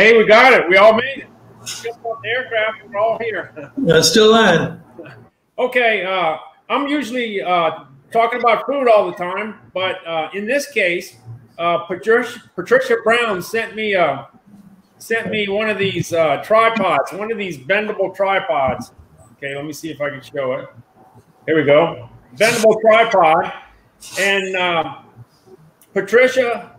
Hey, we got it. We all made it. Just on the aircraft, we're all here. Uh, still on. Okay, uh, I'm usually uh, talking about food all the time, but uh, in this case, uh, Patricia, Patricia Brown sent me uh, sent me one of these uh, tripods, one of these bendable tripods. Okay, let me see if I can show it. Here we go, bendable tripod, and uh, Patricia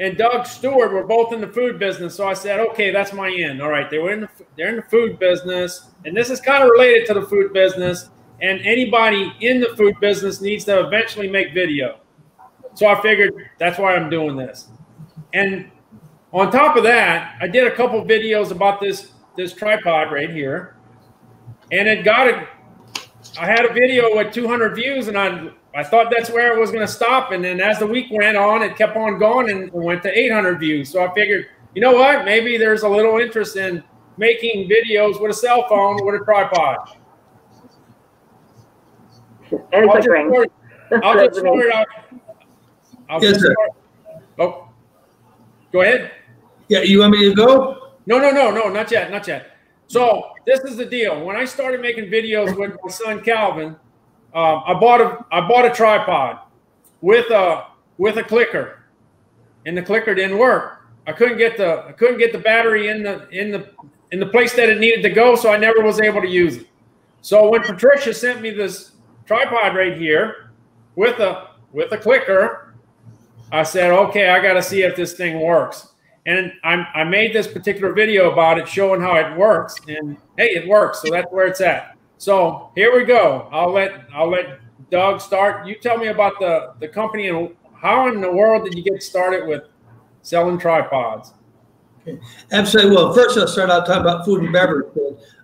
and Doug Stuart were both in the food business. So I said, okay, that's my end. All right, they were in the they're in the food business, and this is kind of related to the food business. And anybody in the food business needs to eventually make video. So I figured that's why I'm doing this. And on top of that, I did a couple videos about this this tripod right here, and it got it. I had a video with 200 views, and I I thought that's where it was going to stop. And then as the week went on, it kept on going and went to 800 views. So I figured, you know what? Maybe there's a little interest in making videos with a cell phone with a tripod. And Clik Ring. I'll just start out. I'll Yes, just sir. Oh, go ahead. Yeah, you want me to go? No, no, no, no, not yet, not yet. So this is the deal. When I started making videos with my son Calvin, um, I bought a I bought a tripod with a with a clicker, and the clicker didn't work. I couldn't get the I couldn't get the battery in the in the in the place that it needed to go, so I never was able to use it. So when Patricia sent me this tripod right here with a with a clicker, I said, okay, I got to see if this thing works. And I'm, I made this particular video about it, showing how it works. And hey, it works. So that's where it's at. So here we go. I'll let I'll let Doug start. You tell me about the the company and how in the world did you get started with selling tripods? Absolutely. Well, first I'll start out talking about food and beverage.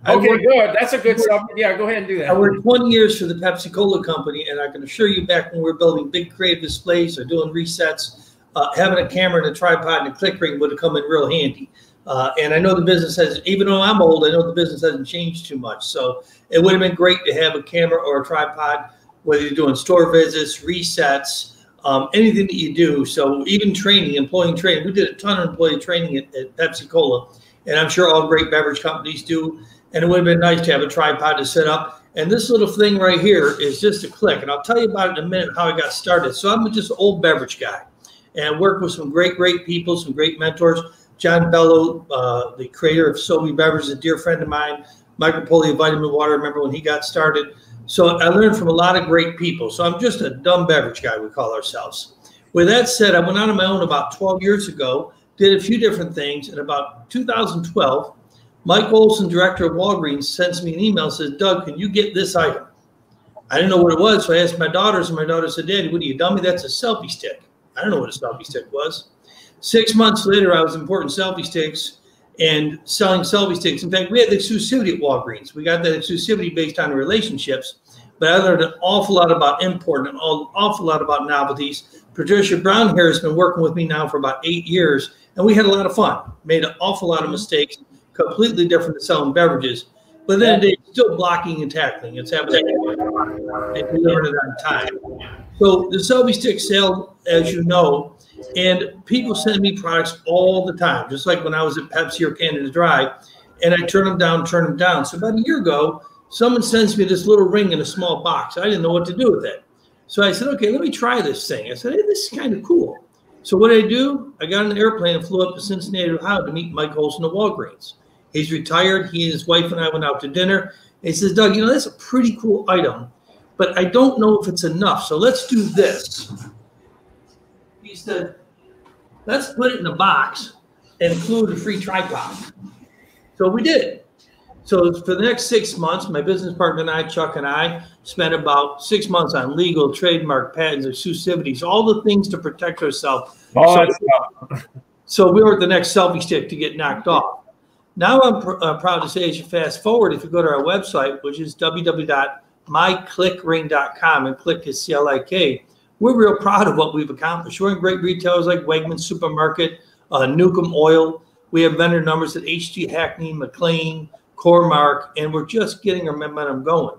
Okay, worked- good. That's a good subject. Yeah, go ahead and do that. I worked 20 years for the Pepsi Cola company, and I can assure you, back when we were building big creative displays or doing resets, uh, having a camera and a tripod and a Clik Ring would have come in real handy. Uh, and I know the business has, even though I'm old, I know the business hasn't changed too much. So it would have been great to have a camera or a tripod, whether you're doing store visits, resets, um, anything that you do. So even training, employee training, we did a ton of employee training at, at Pepsi Cola, and I'm sure all great beverage companies do. And it would have been nice to have a tripod to set up. And this little thing right here is just a click. And I'll tell you about it in a minute how I got started. So I'm just an old beverage guy and worked with some great, great people, some great mentors. John Bello, uh, the creator of SoBe Beverage, a dear friend of mine. Michael Repole of Vitamin Water, remember when he got started. So I learned from a lot of great people. So I'm just a dumb beverage guy, we call ourselves. With that said, I went out on my own about 12 years ago, did a few different things. In about 2012, Mike Olson, director of Walgreens, sends me an email, says, Doug, can you get this item? I didn't know what it was, so I asked my daughters, and my daughter said, Daddy, what are you, dummy? That's a selfie stick. I don't know what a selfie stick was. Six months later, I was importing selfie sticks and selling selfie sticks. In fact, we had the exclusivity at Walgreens. We got that exclusivity based on relationships, but I learned an awful lot about import and an awful lot about novelties. Patricia Brown here has been working with me now for about eight years, and we had a lot of fun. Made an awful lot of mistakes, completely different than selling beverages. But then it's still blocking and tackling. It's happening and delivering it on time. So the selfie stick sale, as you know, and people send me products all the time, just like when I was at Pepsi or Canada Dry, and I turn them down, turn them down. So about a year ago, someone sends me this little ring in a small box. I didn't know what to do with it. So I said, okay, let me try this thing. I said, hey, this is kind of cool. So what did I do? I got on an airplane and flew up to Cincinnati, Ohio to meet Mike Olson of Walgreens. He's retired. He and his wife and I went out to dinner. He says, Doug, you know, that's a pretty cool item, but I don't know if it's enough. So let's do this. He said, let's put it in a box and include a free tripod. So we did. So for the next six months, my business partner and I, Chuck and I, spent about six months on legal, trademark, patents, exclusivities, all the things to protect ourselves. Oh, So- so we were the next selfie stick to get knocked off. Now I'm pr- uh, proud to say, as you fast forward, if you go to our website, which is www.myclikring.com, and click is C-L-I-K, we're real proud of what we've accomplished. We're in great retailers like Wegmans Supermarket, uh, Newcomb Oil. We have vendor numbers at H.T. Hackney, McLane, Core-Mark, and we're just getting our momentum going.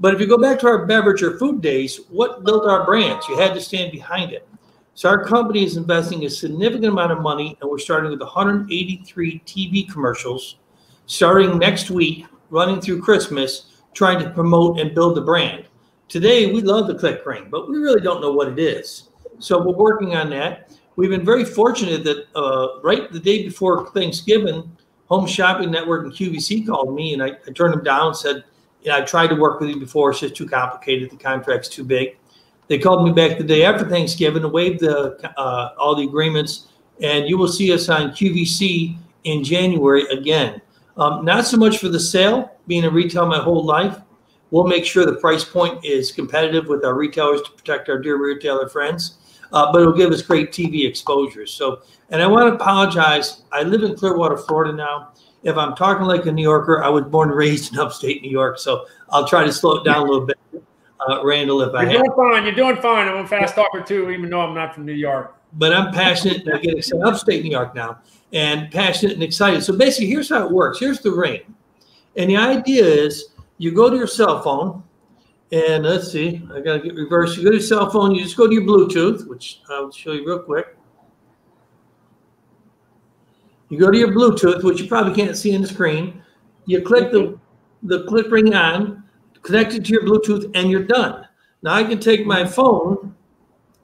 But if you go back to our beverage or food days, what built our brands? You had to stand behind it. So our company is investing a significant amount of money, and we're starting with 183 TV commercials, starting next week, running through Christmas, trying to promote and build the brand. Today, we love the Clik Ring, but we really don't know what it is. So we're working on that. We've been very fortunate that uh, right the day before Thanksgiving, Home Shopping Network and QVC called me, and I, I turned them down and said, you know, I tried to work with you before. It's just too complicated. The contract's too big. They called me back the day after Thanksgiving to waive the uh, all the agreements, and you will see us on QVC in January again. Um, not so much for the sale, being in retail my whole life. We'll make sure the price point is competitive with our retailers to protect our dear retailer friends, uh, but it'll give us great TV exposure. So, and I want to apologize. I live in Clearwater, Florida now. If I'm talking like a New Yorker, I was born and raised in upstate New York, so I'll try to slow it down a little bit uh, Randal, if You're I doing have. fine. You're doing fine. I'm a fast talker too, even though I'm not from New York. But I'm passionate and I get excited. Upstate New York now, and passionate and excited. So basically, here's how it works. Here's the ring, and the idea is you go to your cell phone, and let's see, I gotta get reversed. You go to your cell phone. You just go to your Bluetooth, which I'll show you real quick. You go to your Bluetooth, which you probably can't see on the screen. You click the the Clik Ring on, connect it to your Bluetooth, and you're done. Now I can take my phone,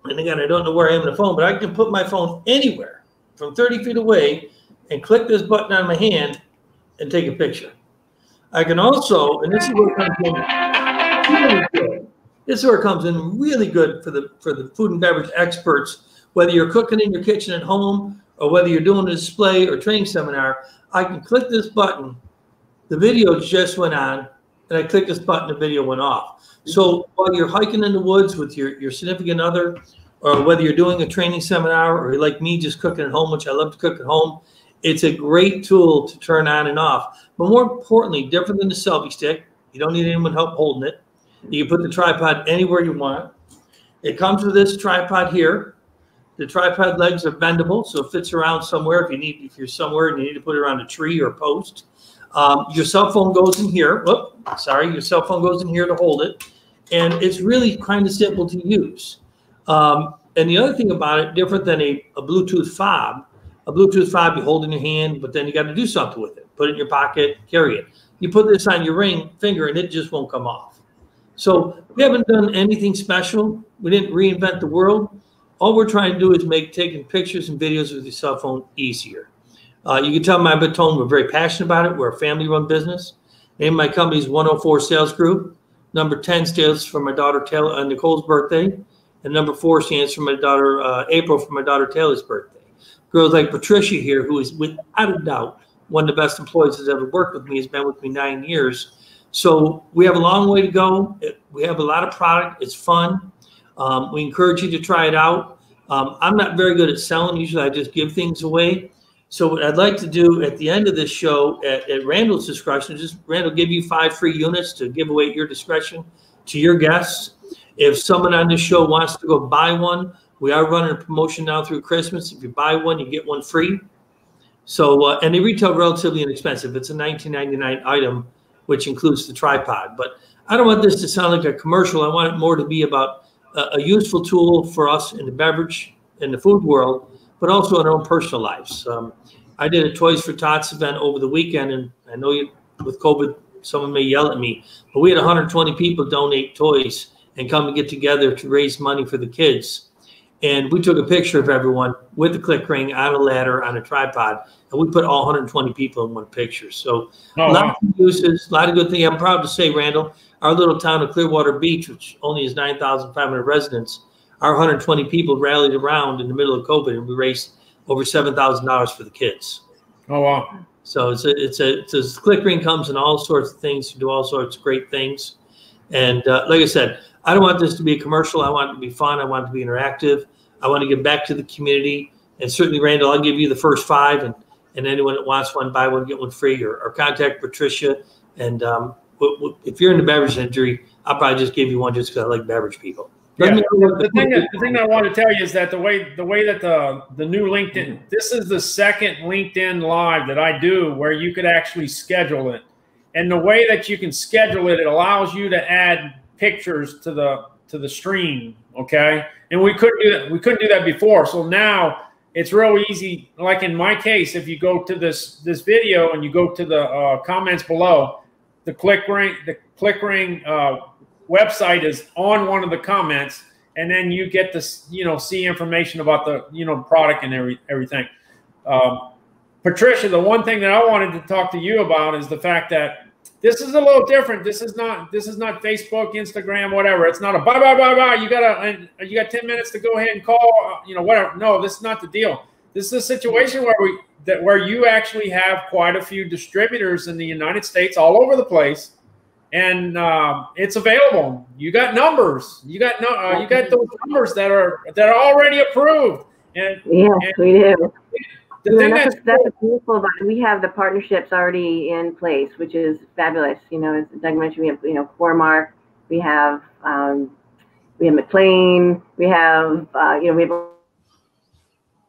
and again, I don't know where I am in the phone, but I can put my phone anywhere from 30 feet away and click this button on my hand and take a picture. I can also, and this is where it comes in really good. This is where it comes in really good for the for the food and beverage experts. Whether you're cooking in your kitchen at home or whether you're doing a display or training seminar, I can click this button. The video just went on, and I click this button, the video went off. So while you're hiking in the woods with your, your significant other, or whether you're doing a training seminar or like me just cooking at home, which I love to cook at home, it's a great tool to turn on and off. But more importantly, different than the selfie stick, you don't need anyone help holding it. You can put the tripod anywhere you want. It comes with this tripod here. The tripod legs are bendable, so it fits around somewhere if you need if you're somewhere and you need to put it around a tree or a post. Um, your cell phone goes in here. Whoop, sorry, your cell phone goes in here to hold it, and it's really kind of simple to use. Um, and the other thing about it, different than a, a Bluetooth fob, a Bluetooth fob you hold in your hand, but then you got to do something with it. Put it in your pocket, carry it. You put this on your ring finger, and it just won't come off. So we haven't done anything special. We didn't reinvent the world. All we're trying to do is make taking pictures and videos with your cell phone easier. Uh, you can tell my baton we're very passionate about it. We're a family-run business. Name my company is 104 Sales Group. Number 10 stands for my daughter Taylor uh, Nicole's birthday, and number four stands for my daughter uh, April for my daughter Taylor's birthday. Girls like Patricia here, who is without a doubt one of the best employees that's ever worked with me, has been with me nine years. So we have a long way to go. We have a lot of product. It's fun. Um, we encourage you to try it out. Um, I'm not very good at selling. Usually I just give things away. So what I'd like to do at the end of this show, at, at Randal's discretion, is just Randal give you five free units to give away at your discretion to your guests. If someone on this show wants to go buy one, we are running a promotion now through Christmas. If you buy one, you get one free. So uh, and they retail relatively inexpensive. It's a 19.99 item, which includes the tripod. But I don't want this to sound like a commercial. I want it more to be about a, useful tool for us in the beverage and the food world, but also in our own personal lives. Um, I did a Toys for Tots event over the weekend, and I know you with COVID, someone may yell at me, but we had 120 people donate toys and come and get together to raise money for the kids. And we took a picture of everyone with the Clik Ring on a ladder on a tripod, and we put all 120 people in one picture. So Oh, a lot wow. of uses, a lot of good things. I'm proud to say, Randal, our little town of Clearwater Beach, which only has 9,500 residents, our 120 people rallied around in the middle of COVID, and we raised over $7,000 for the kids. Oh, wow. So it's a, it's a, it's a Clik Ring comes in all sorts of things to do all sorts of great things. And uh, like I said, I don't want this to be a commercial. I want it to be fun. I want it to be interactive. I want to give back to the community. And certainly, Randal, I'll give you the first five, and, and anyone that wants one, buy one, get one free, or, or contact Patricia. And um, if you're in the beverage industry, I'll probably just give you one just because I like beverage people. Yeah. The thing that the thing that I want to tell you is that the way the way that the the new LinkedIn this is the second LinkedIn live that I do where you could actually schedule it. And the way that you can schedule it, it allows you to add pictures to the to the stream. Okay, and we couldn't do that. We couldn't do that before. So now it's real easy. Like in my case, if you go to this this video and you go to the uh, comments below, the Clik Ring the Clik Ring uh, website is on one of the comments, and then you get to you know see information about the you know product and every everything. Um, Patricia, the one thing that I wanted to talk to you about is the fact that this is a little different. This is not this is not Facebook, Instagram, whatever. It's not a bye bye bye bye. You got a you got ten minutes to go ahead and call. Uh, you know whatever. No, this is not the deal. This is a situation where we that where you actually have quite a few distributors in the United States, all over the place, and uh, it's available. You got numbers. You got no. Uh, you got those numbers that are that are already approved. And yes, and, we do the that's, that's, that's beautiful it. We have the partnerships already in place, which is fabulous. You know, as Doug mentioned, we have you know Core-Mark, we have um, we have McLane, we have uh, you know we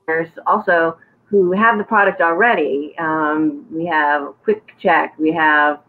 have also who have the product already. Um, we have Quick Check, we have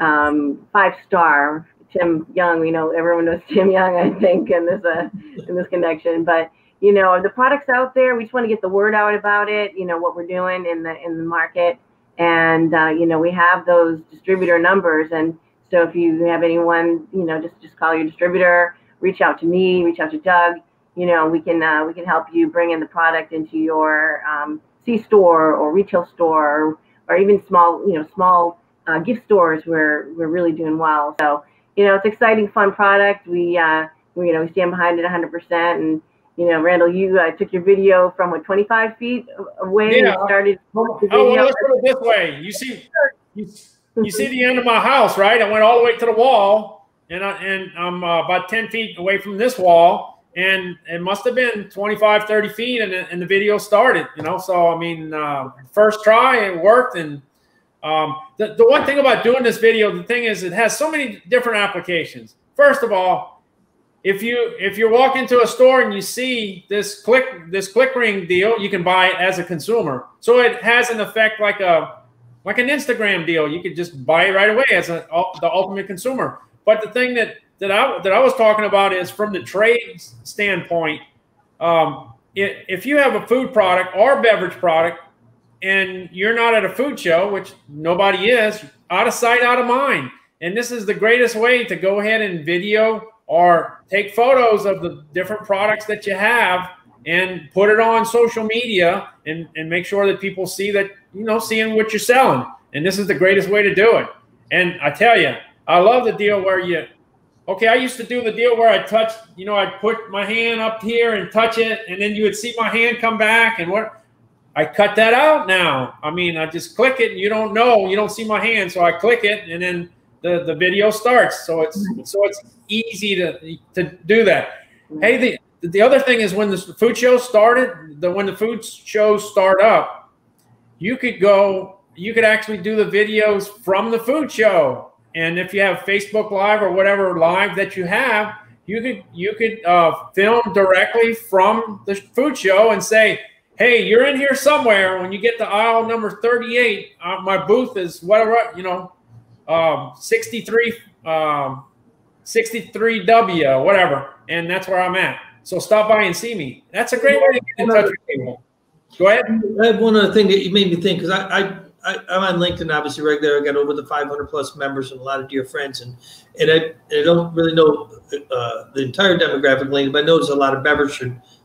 um, Five Star, Tim Young. You know, everyone knows Tim Young, I think, in this uh, in this connection, but you know the products out there. We just want to get the word out about it you know what we're doing in the in the market. And uh, you know we have those distributor numbers. And so if you have anyone you know just just call your distributor reach out to me reach out to doug. You know we can uh, we can help you bring in the product into your um, c store or retail store or, or even small you know small uh, gift stores where we're really doing well. So you know it's exciting fun product. We uh, we you know we stand behind it 100% and you know, Randal, you uh, took your video from what 25 feet away yeah. and started. Oh, well, let's put it this way. You see, you, you see the end of my house, right? I went all the way to the wall, and I, and I'm uh, about 10 feet away from this wall, and it must have been 25, 30 feet, and, and the video started. You know, so I mean, uh, first try it worked, and um, the the one thing about doing this video, the thing is, it has so many different applications. First of all, if you if you walk into a store and you see this click this Clik Ring deal, you can buy it as a consumer. So it has an effect like a like an Instagram deal. You could just buy it right away as a, the ultimate consumer. But the thing that that I that I was talking about is from the trade standpoint. Um, it, if you have a food product or beverage product, and you're not at a food show, which nobody is, out of sight, out of mind. And this is the greatest way to go ahead and video or take photos of the different products that you have and put it on social media and, and make sure that people see that, you know, seeing what you're selling. And this is the greatest way to do it. And I tell you, I love the deal where you, okay, I used to do the deal where I touch, you know, I'd put my hand up here and touch it, and then you would see my hand come back. And what I cut that out now. I mean, I just click it and you don't know, you don't see my hand. So I click it and then the, the video starts. So it's so it's easy to to do that. Hey, the the other thing is when the food show started, the when the food shows start up, you could go, you could actually do the videos from the food show. And if you have Facebook Live or whatever live that you have, you could you could uh, film directly from the food show and say, "Hey, you're in here somewhere. When you get to aisle number 38, uh, my booth is whatever you know, um, 63, um, 63W, whatever. And that's where I'm at. So stop by and see me. That's a great way to get in touch with people. Go ahead. I have one other thing that you made me think because I, I, I, am on LinkedIn, obviously, right there. I got over the 500 plus members and a lot of dear friends. And, and I, I don't really know uh, the entire demographic, LinkedIn, but I know there's a lot of beverage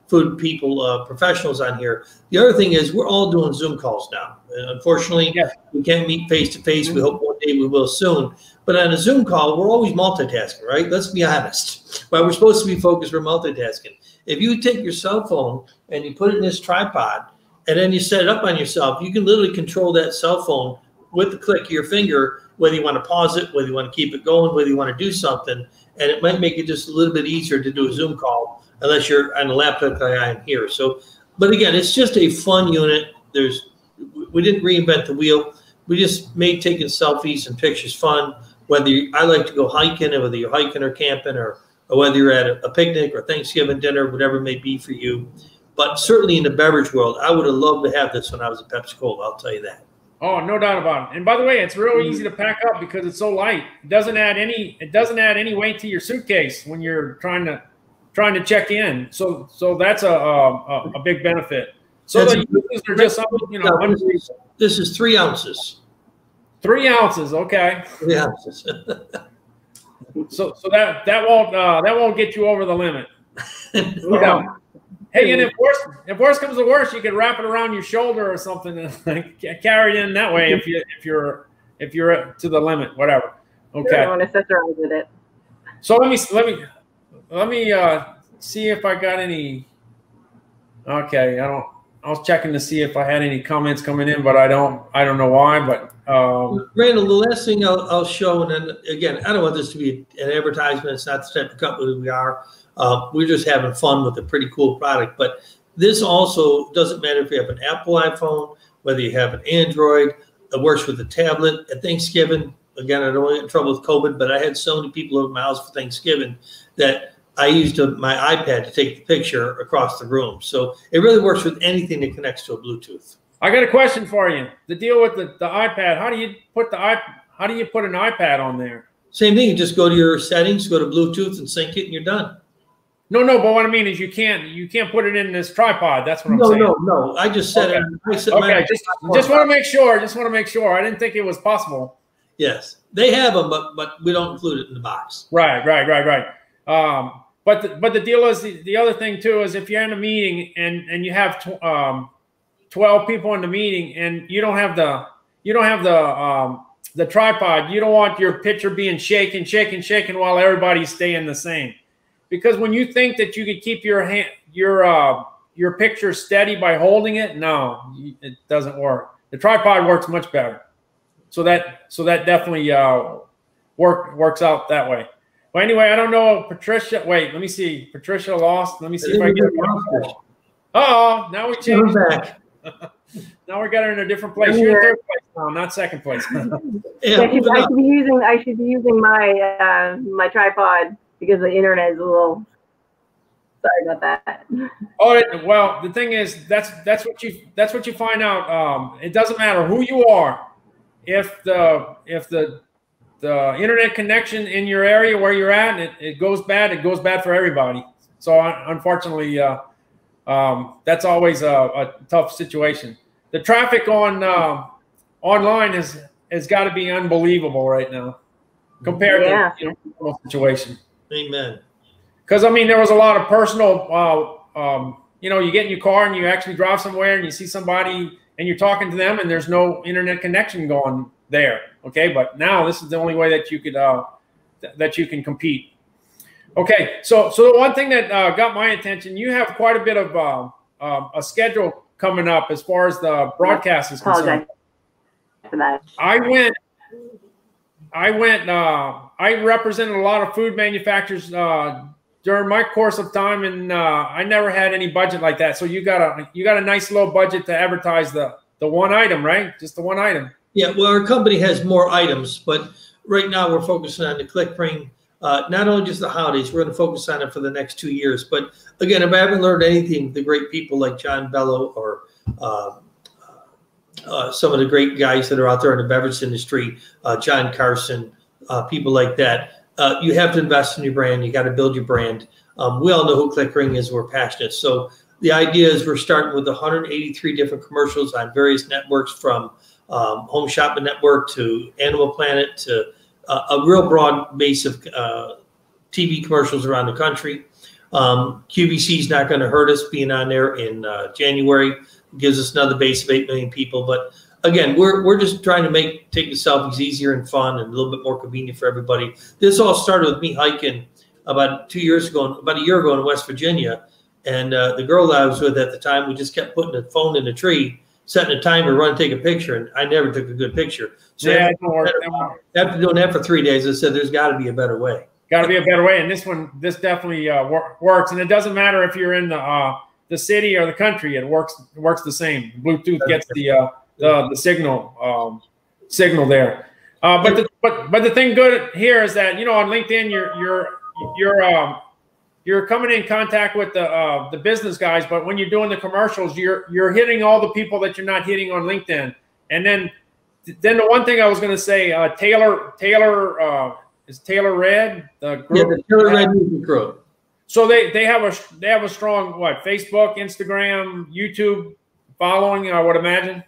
food people, uh, professionals on here. The other thing is we're all doing Zoom calls now. And unfortunately, we can't meet face to face. We hope one day we will soon. But on a Zoom call, we're always multitasking, right? Let's be honest. While we're supposed to be focused, we're multitasking. If you take your cell phone and you put it in this tripod and then you set it up on yourself, you can literally control that cell phone with the click of your finger, whether you want to pause it, whether you want to keep it going, whether you want to do something. And it might make it just a little bit easier to do a Zoom call unless you're on a laptop like I am here. So, but again, it's just a fun unit. There's, we didn't reinvent the wheel. We just made taking selfies and pictures fun. Whether you, I like to go hiking, or whether you're hiking or camping, or, or whether you're at a, a picnic or Thanksgiving dinner, whatever it may be for you. But certainly in the beverage world, I would have loved to have this when I was at Pepsi Cola. I'll tell you that. Oh, no doubt about it. And by the way, it's real easy to pack up because it's so light. It doesn't add any. It doesn't add any weight to your suitcase when you're trying to trying to check in. So so that's a a, a big benefit. So That's the uses are just you know No, this is- This is three ounces. three ounces. Okay. Three ounces. So so that that won't uh, that won't get you over the limit. Yeah. Hey, and if worse if worse comes to worse, you could wrap it around your shoulder or something and carry it in that way if you if you're if you're to the limit, whatever. Okay. I Okay. want to accessorize with it. So let me let me let me uh, see if I got any. Okay, I don't. I was checking to see if I had any comments coming in, but I don't. I don't know why, but um, Randal, the last thing I'll, I'll show, and then again, I don't want this to be an advertisement. It's not the type of company we are. Uh, we're just having fun with a pretty cool product. But this also doesn't matter if you have an Apple iPhone, whether you have an Android. It works with a tablet. At Thanksgiving, again, I don't get in trouble with COVID, but I had so many people over my house for Thanksgiving that I used a, my iPad to take the picture across the room. So it really works with anything that connects to a Bluetooth. I got a question for you. The deal with the, the iPad. How do you put the iP- How do you put an iPad on there? Same thing. You just go to your settings, go to Bluetooth, and sync it, and you're done. No, no. But what I mean is, you can't you can't put it in this tripod. That's what I'm No, saying. no, no. No. I just said Okay. it. I said Okay, just just want to make sure. Just want to make sure. I didn't think it was possible. yes, they have them, but but we don't include it in the box. Right, right, right, right. Um, but the, but the deal is the, the other thing too is if you're in a meeting and and you have tw- um, twelve people in the meeting and you don't have the you don't have the um, the tripod, you don't want your picture being shaken, shaken, shaken while everybody's staying the same. Because when you think that you could keep your hand your uh, your picture steady by holding it, no, it doesn't work. The tripod works much better. So that so that definitely uh, work works out that way. Well, anyway, I don't know. Patricia, wait, let me see. Patricia lost. Let me see if I get. Oh, now we I'm changed. back. Now we got her in a different place. You're in third place now, not second place. Yeah, I should, I should be using I should be using my uh, my tripod because the internet is a little. Sorry about that. oh, well, the thing is, that's that's what you that's what you find out. Um, it doesn't matter who you are, if the if the the internet connection in your area where you're at, it, it goes bad. It goes bad for everybody. So unfortunately, uh, um, that's always a, a tough situation. The traffic on uh, online has has got to be unbelievable right now compared Yeah. to you know, situation. Amen. Because I mean, there was a lot of personal. Uh, um, you know, you get in your car and you actually drive somewhere and you see somebody and you're talking to them and there's no internet connection going there. Okay, but now this is the only way that you could uh, th- that you can compete. Okay, so so the one thing that uh, got my attention, you have quite a bit of uh, uh, a schedule coming up as far as the broadcast is concerned. I went. I went. Uh, I represented a lot of food manufacturers uh, during my course of time, and uh, I never had any budget like that. So you got a you got a nice low budget to advertise the the one item, right? Just the one item. Yeah, well, our company has more items, but right now we're focusing on the Clik Ring. Uh, not only just the holidays, we're going to focus on it for the next two years. But again, if I haven't learned anything, the great people like John Bello or uh, uh, some of the great guys that are out there in the beverage industry, uh, John Carson, uh, people like that, uh, you have to invest in your brand. You got to build your brand. Um, we all know who Clik Ring is. We're passionate. So the idea is we're starting with 183 different commercials on various networks from um, Home Shopping Network to Animal Planet to uh, a real broad base of uh, TV commercials around the country. Um, QVC is not going to hurt us being on there in uh, January. Gives us another base of 8 million people. But again, we're, we're just trying to make taking selfies easier and fun and a little bit more convenient for everybody. This all started with me hiking about two years ago, about a year ago in West Virginia. And uh, the girl that I was with at the time, we just kept putting the phone in the tree, setting a timer, run, take a picture. And I never took a good picture. So yeah, after, it don't work. It don't work. after doing that for three days, I said, there's got to be a better way. Got to be a better way, and this one, this definitely uh, wor- works. And it doesn't matter if you're in the uh, the city or the country; it works. It works the same. Bluetooth gets the uh, the the signal um, signal there. Uh, but the, but but the thing good here is that you know on LinkedIn you're you're you're um, you're coming in contact with the uh, the business guys, but when you're doing the commercials, you're you're hitting all the people that you're not hitting on LinkedIn. And then then the one thing I was going to say, uh, Taylor Taylor uh, is Taylor Red the group. Yeah, the Taylor Red Music Group. So they they have a they have a strong what Facebook, Instagram, YouTube following. I would imagine.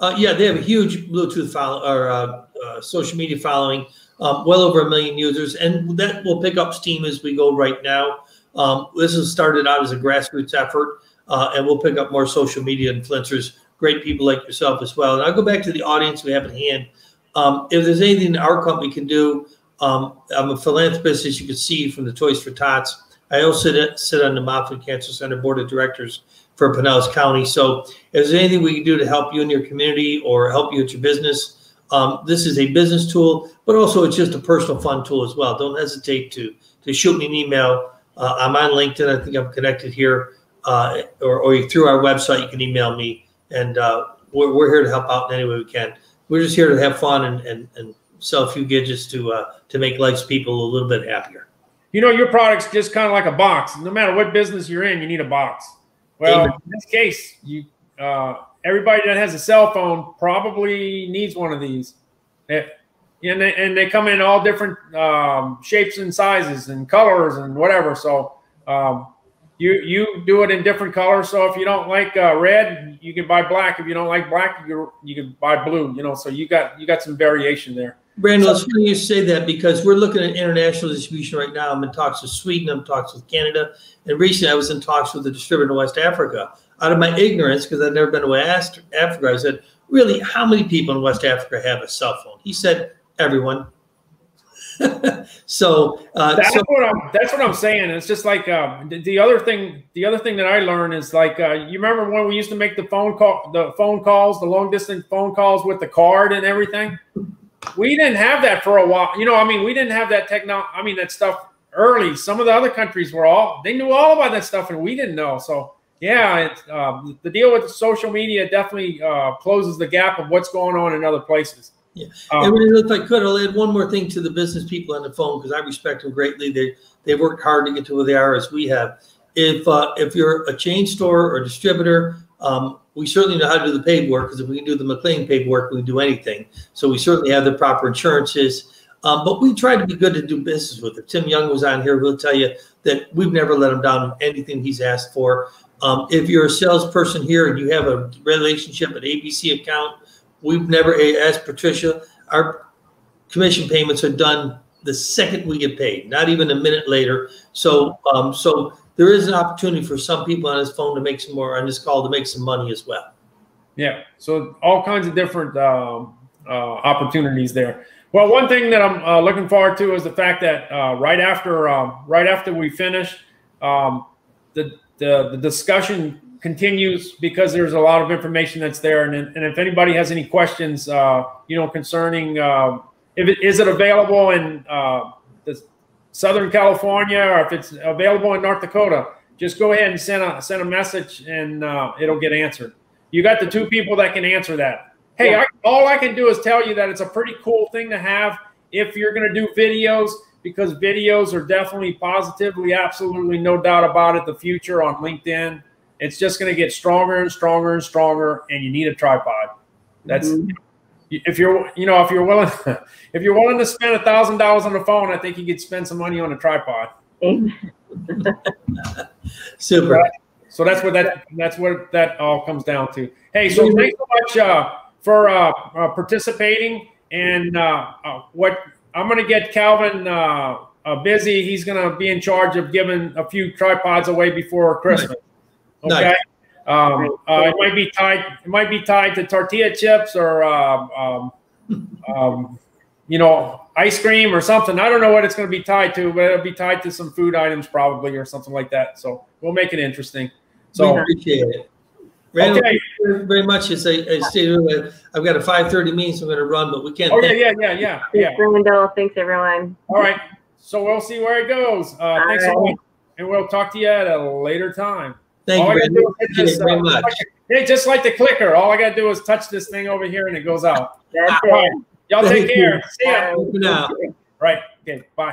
Uh, yeah, they have a huge Bluetooth follow or uh, uh, social media following, um, well over a million users, and that will pick up steam as we go right now. Um, this has started out as a grassroots effort, uh, and we'll pick up more social media influencers, great people like yourself as well. And I'll go back to the audience we have at hand. Um, if there's anything our company can do, um, I'm a philanthropist, as you can see from the Toys for Tots. I also sit, sit on the Moffitt Cancer Center Board of Directors for Pinellas County. So if there's anything we can do to help you in your community or help you at your business, um, this is a business tool, but also it's just a personal fun tool as well. Don't hesitate to to shoot me an email. Uh, I'm on LinkedIn. I think I'm connected here, uh, or, or through our website, you can email me, and uh, we're, we're here to help out in any way we can. We're just here to have fun and, and, and sell a few gadgets to uh, to make life's people a little bit happier. You know, your product's just kind of like a box. No matter what business you're in, you need a box. Well, Amen. in this case, you uh, everybody that has a cell phone probably needs one of these. It, and they, and they come in all different um, shapes and sizes and colors and whatever. So um, you you do it in different colors. So if you don't like uh, red, you can buy black. If you don't like black, you you can buy blue. You know, so you got you got some variation there. Brandon, it's funny you say that because we're looking at international distribution right now. I'm in talks with Sweden, I'm in talks with Canada, and recently I was in talks with a distributor in West Africa. Out of my ignorance, because I've never been to West Africa, I said, "Really, how many people in West Africa have a cell phone?" He said, "Everyone." so uh, that's so, what I'm. That's what I'm saying. It's just like uh, the other thing. The other thing that I learned is like uh, you remember when we used to make the phone call, the phone calls, the long distance phone calls with the card and everything we didn't have that for a while. You know, I mean, we didn't have that technology. I mean, that stuff early. Some of the other countries were all they knew all about that stuff, and we didn't know. So yeah, it's, uh, the deal with social media definitely uh, closes the gap of what's going on in other places. Yeah, um, and if I could, I'll add one more thing to the business people on the phone because I respect them greatly. They they worked hard to get to where they are as we have. If uh, if you're a chain store or distributor, um, we certainly know how to do the paperwork because if we can do the McLane paperwork, we can do anything. So we certainly have the proper insurances. Um, but we try to be good to do business with them. Tim Young was on here. We'll tell you that we've never let him down on anything he's asked for. Um, if you're a salesperson here and you have a relationship at ABC account, we've never asked Patricia. Our commission payments are done the second we get paid, not even a minute later. So, um, so there is an opportunity for some people on his phone to make some more on this call to make some money as well. Yeah, so all kinds of different uh, uh, opportunities there. Well, one thing that I'm uh, looking forward to is the fact that uh, right after um, right after we finish, um, the, the the discussion continues because there's a lot of information that's there, and, and if anybody has any questions, uh, you know, concerning uh, if it is it available in the Southern California or if it's available in North Dakota, just go ahead and send a send a message and uh, it'll get answered. You got the two people that can answer that. Hey, I, all I can do is tell you that it's a pretty cool thing to have if you're going to do videos because videos are definitely positively, absolutely no doubt about it, the future on LinkedIn. It's just going to get stronger and stronger and stronger, and you need a tripod. That's mm-hmm if you're you know if you're willing if you're willing to spend a thousand dollars on the phone, I think you could spend some money on a tripod. Super. So that's what that that's what that all comes down to. Hey, so thanks so much uh, for uh, uh, participating, and uh, uh, what I'm going to get Calvin uh, busy. He's going to be in charge of giving a few tripods away before Christmas. Okay. Nice. Um, uh, it might be tied. It might be tied to tortilla chips or uh, um, um, you know ice cream or something. I don't know what it's going to be tied to, but it'll be tied to some food items probably or something like that. So we'll make it interesting. So we appreciate it. Randal, okay. very much. As I, I stated, I've got a 5:30 meeting, so I'm going to run, but we can't. Oh yeah, yeah, yeah, yeah, yeah. Thanks, Thanks, everyone. All right. So we'll see where it goes. Uh, thanks right. so much, and we'll talk to you at a later time. Thank all you, Just, very uh, much. Hey, just like the clicker, all I got to do is touch this thing over here and it goes out. That's it. Y'all take care. See ya. Right. Okay. Bye.